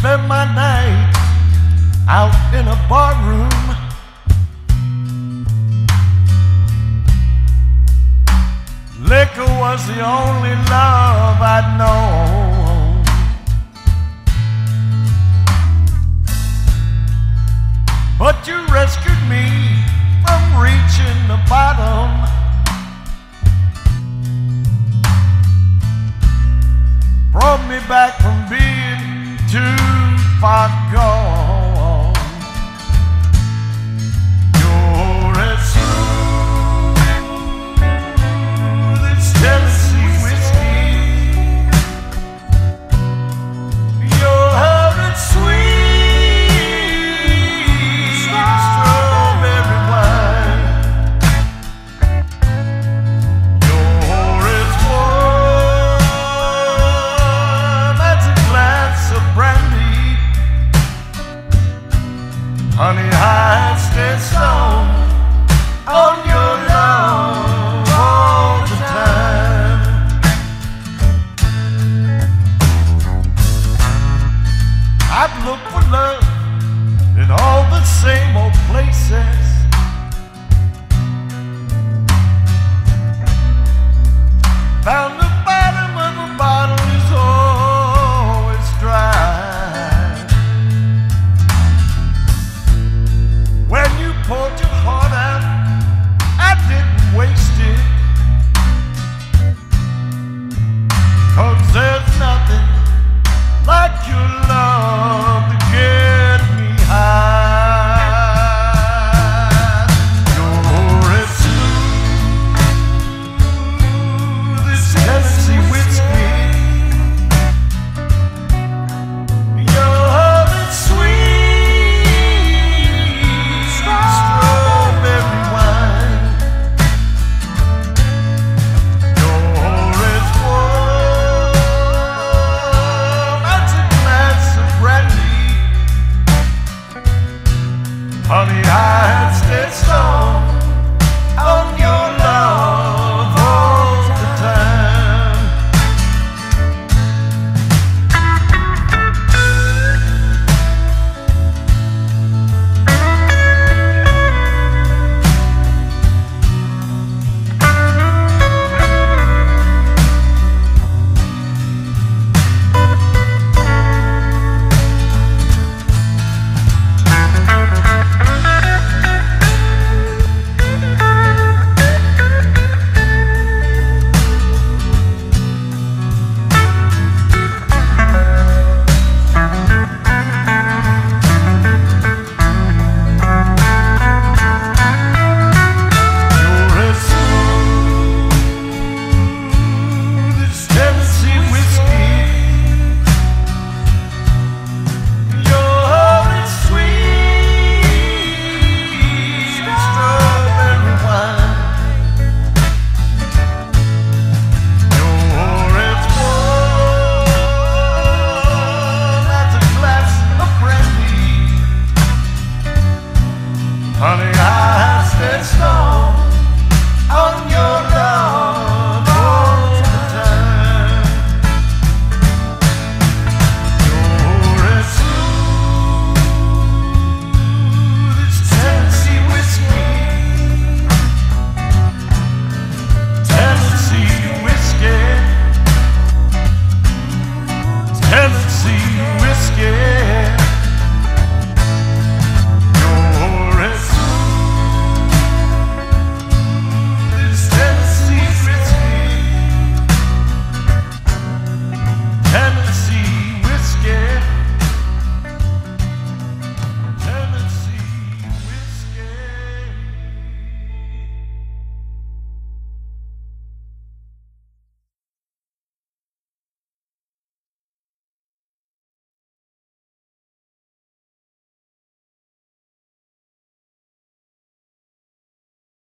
spend my night out in a bar room. Liquor was the only love I'd known. But you rescued me from reaching the bottom. Brought me back from being too far gone. Honey, I on your love all the time. I've looked for love in all the same old places. Honey, I had stayed strong.